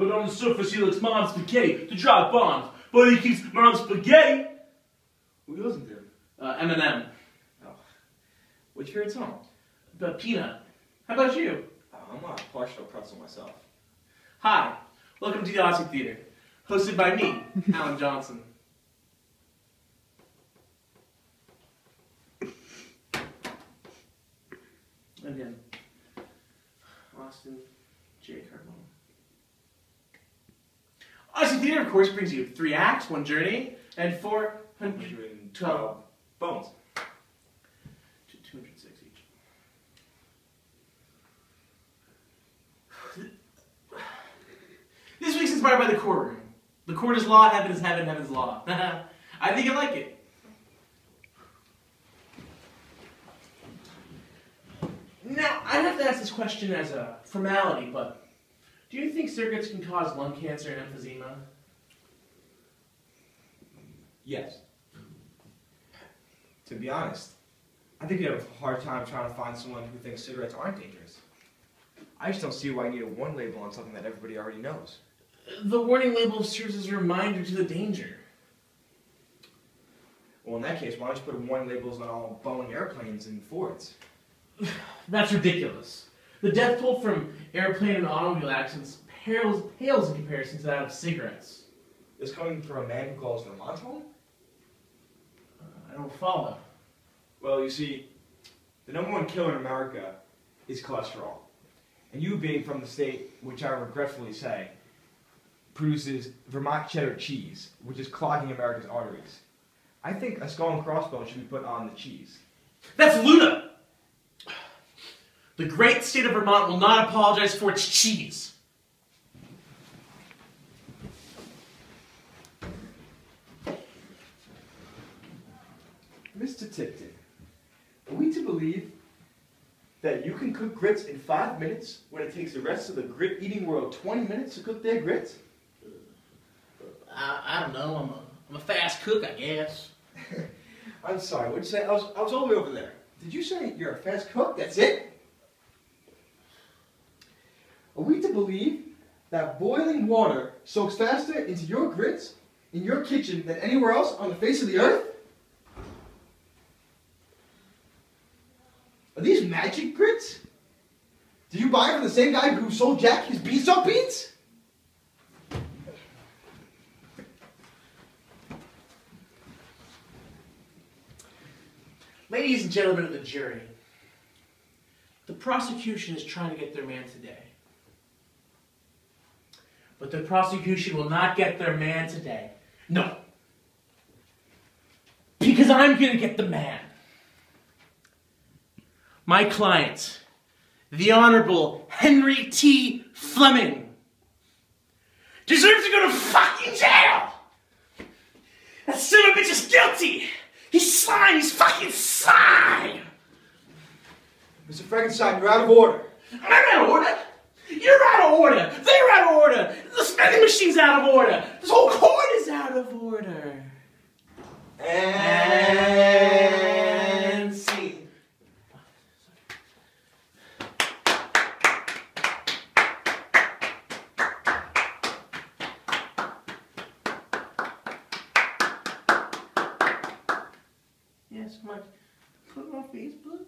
But on the surface, he looks mom spaghetti to drop bombs. But he keeps mom spaghetti. Who you listen to? Uh, Eminem. Oh. What's your favorite song? The Peanut. How about you? Oh, I'm not partial pretzel myself. Hi. Welcome to the Odyssey Theater. Hosted by me, Alan Johnson. Again, Austin J. Carbone. Odyssey Theater, of course, brings you three acts, one journey, and four hundred 112 bones. 206 each. This week's inspired by the courtroom. The court is law, heaven is heaven, heaven's law. I think I like it. Now, I have to ask this question as a formality, but do you think cigarettes can cause lung cancer and emphysema? Yes. To be honest, I think you have a hard time trying to find someone who thinks cigarettes aren't dangerous. I just don't see why you need a one label on something that everybody already knows. The warning label serves as a reminder to the danger. Well, in that case, why don't you put warning labels on all Boeing airplanes and Fords? That's ridiculous. The death toll from airplane and automobile accidents pales, pales in comparison to that of cigarettes. This coming from a man who calls Vermont home? Uh, I don't follow. Well, you see, the number one killer in America is cholesterol. And you being from the state, which I regretfully say, produces Vermont cheddar cheese, which is clogging America's arteries. I think a skull and crossbones should be put on the cheese. That's Luna! The great state of Vermont will not apologize for its cheese. Mr. Tipton, are we to believe that you can cook grits in five minutes when it takes the rest of the grit eating world 20 minutes to cook their grits? I, I don't know. I'm a, I'm a fast cook, I guess. I'm sorry, what'd you say? I was, I was all the way over there. Did you say you're a fast cook? That's it? Are we to believe that boiling water soaks faster into your grits in your kitchen than anywhere else on the face of the earth? Are these magic grits? Did you buy from the same guy who sold Jack his beanstalk beans? Ladies and gentlemen of the jury, the prosecution is trying to get their man today. But the prosecution will not get their man today. No. Because I'm going to get the man. My client, the Honorable Henry T. Fleming, deserves to go to fucking jail! That son of a bitch is guilty! He's slime! He's fucking slime! Mr. Frankenstein, you're out of order. I'm out of order! You're out of order! They're out of order! The machine's out of order! This whole court is out of order! And scene. Yes, Mike. Put it on Facebook.